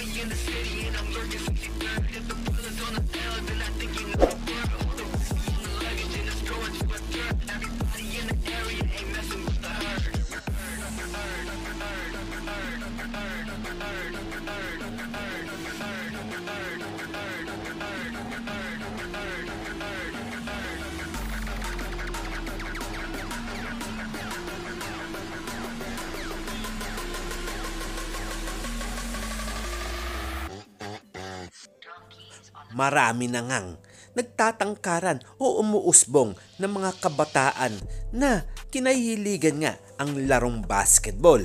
in the city and I'm lurking 63rd If the brother's the third Everybody in the area ain't messing with the herd marami na ngang nagtatangkaran o umuusbong ng mga kabataan na kinahiligan nga ang larong basketball.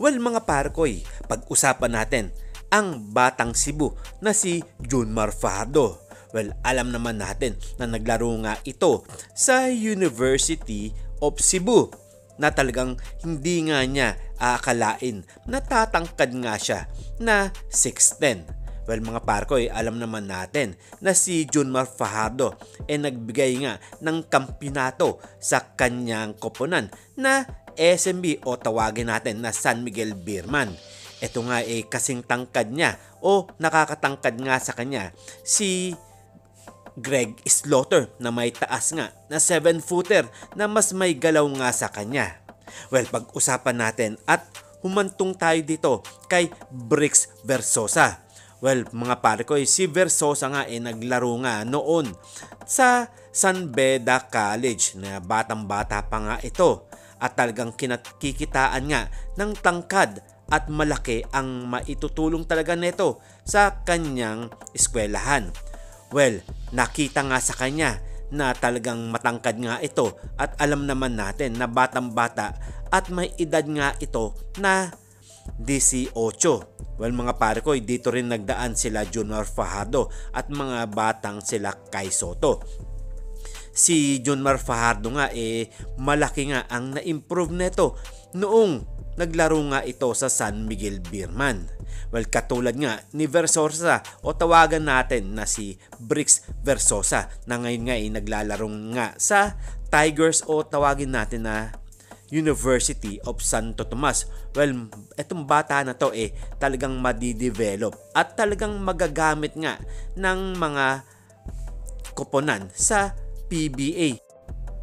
Well mga parkoy, pag-usapan natin ang batang Cebu na si Junmar Fajardo. Well, alam naman natin na naglaro nga ito sa University of Cebu na talagang hindi nga niya aakalain na tatangkad nga siya na 6'10 Well mga parkoy, alam naman natin na si Junmar Fajardo ay eh, nagbigay nga ng kampyonato sa kanyang koponan na SMB o tawagin natin na San Miguel Beerman. Ito nga ay eh, kasing tangkad niya o nakakatangkad nga sa kanya si Greg Slaughter na may taas nga na 7-footer na mas may galaw nga sa kanya. Well, pag-usapan natin at humantong tayo dito kay Brix Versosa Well, mga pare ko, eh, si Versosa nga eh naglaro nga noon sa San Beda College. Na batang-bata pa nga ito. At talagang kinakikitaan nga ng tangkad at malaki ang maitutulong talaga nito sa kanyang eskwelahan. Well, nakita nga sa kanya na talagang matangkad nga ito. At alam naman natin na batang-bata at may edad nga ito na 18. Well mga pare ko, dito rin nagdaan sila Junior Fajardo at mga batang sila Kai Soto. Si Junmar Fajardo nga eh malaki nga ang na-improve nito noong naglaro nga ito sa San Miguel Birman. Well, katulad nga ni Versosa o tawagan natin na si Brix Versosa na ngayon nga ay naglalaro nga sa Tigers o tawagin natin na University of Santo Tomas. Well, etong bata na to eh talagang madidevelop at talagang magagamit nga ng mga koponan sa PBA.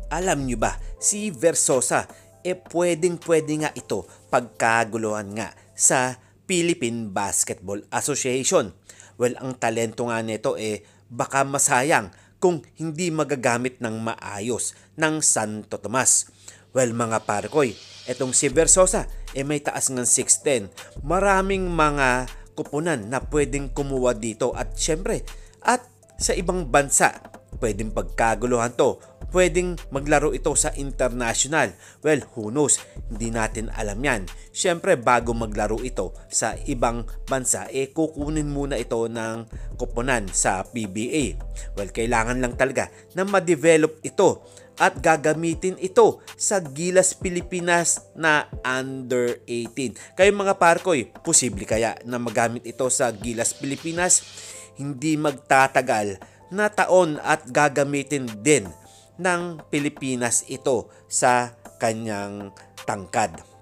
Alam nyo ba, si Versosa eh pwedeng pwede nga ito pagkaguluhan nga sa Philippine Basketball Association. Well, ang talento nga nito eh baka masayang kung hindi magagamit ng maayos ng Santo Tomas. Well mga parkoy, etong si Versosa eh may taas ng 6'10. Maraming mga kupunan na pwedeng kumuha dito at syempre at sa ibang bansa pwedeng pagkaguluhan to pwedeng maglaro ito sa international. Well, who knows? Hindi natin alam yan. Siyempre, bago maglaro ito sa ibang bansa, eh kukunin muna ito ng koponan sa PBA. Well, kailangan lang talaga na ma-develop ito at gagamitin ito sa Gilas Pilipinas na under 18. Kayo mga parkoy, posible kaya na magamit ito sa Gilas Pilipinas? Hindi magtatagal na taon at gagamitin din ng Pilipinas ito sa kanyang tangkad.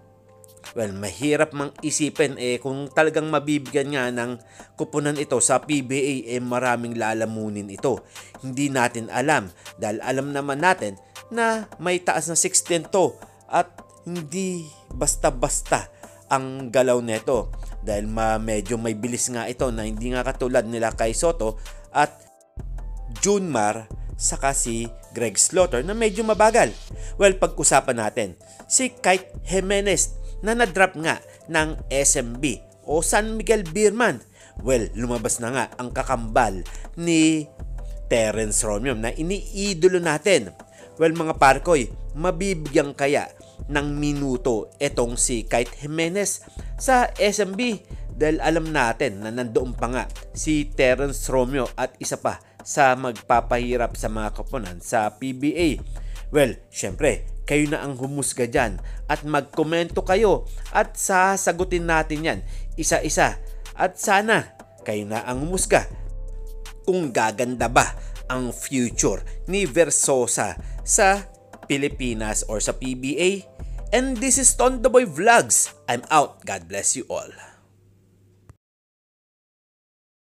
Well, mahirap mang isipin eh kung talagang mabibigyan nga ng kupunan ito sa PBA eh maraming lalamunin ito. Hindi natin alam dahil alam naman natin na may taas na 16 to at hindi basta-basta ang galaw nito dahil ma medyo may bilis nga ito na hindi nga katulad nila kay Soto at Junmar saka si Greg Slaughter na medyo mabagal. Well, pag-usapan natin, si Kite Jimenez na na-drop nga ng SMB o San Miguel Beerman. Well, lumabas na nga ang kakambal ni Terence Romeo na iniidolo natin. Well mga parkoy, mabibigyan kaya ng minuto etong si Kite Jimenez sa SMB dahil alam natin na nandoon pa nga si Terence Romeo at isa pa sa magpapahirap sa mga kapunan sa PBA. Well, syempre, kayo na ang humusga dyan at magkomento kayo at sasagutin natin yan isa-isa. At sana kayo na ang humusga kung gaganda ba ang future ni Versosa sa Pilipinas or sa PBA. And this is Ton the Boy Vlogs. I'm out. God bless you all.